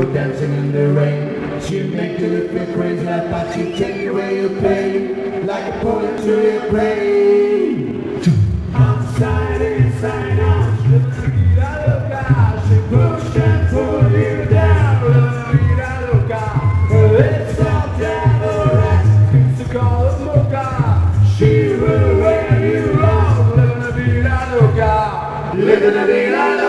Dancing in the rain, she make you look your crazy like but she take away your pain, like a bullet to your brain. Outside, inside out, la vida loca, she pushed and pulled you down, la vida loca. It's all down, alright, it's a call of mocha. She will wear you wrong, living la vida loca, living a vida out